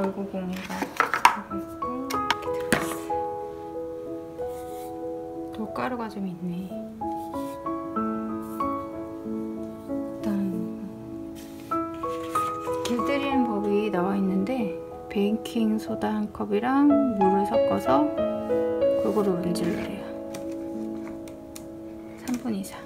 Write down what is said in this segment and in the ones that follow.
별구공이가 들어있고, 이렇게 들어있어. 돌가루가 좀 있네. 일단, 길들이는 법이 나와 있는데, 베이킹 소다 한 컵이랑 물을 섞어서 골고루 문질러요. 3분 이상.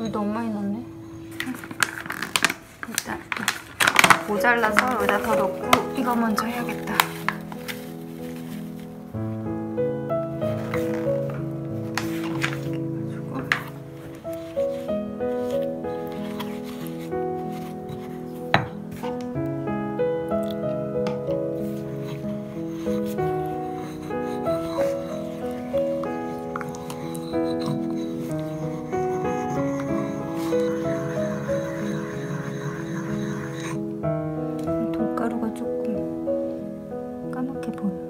물 너무 많이 넣네. 일단 모자라서 여기다 더 넣고 이거 먼저 해야겠다. 이렇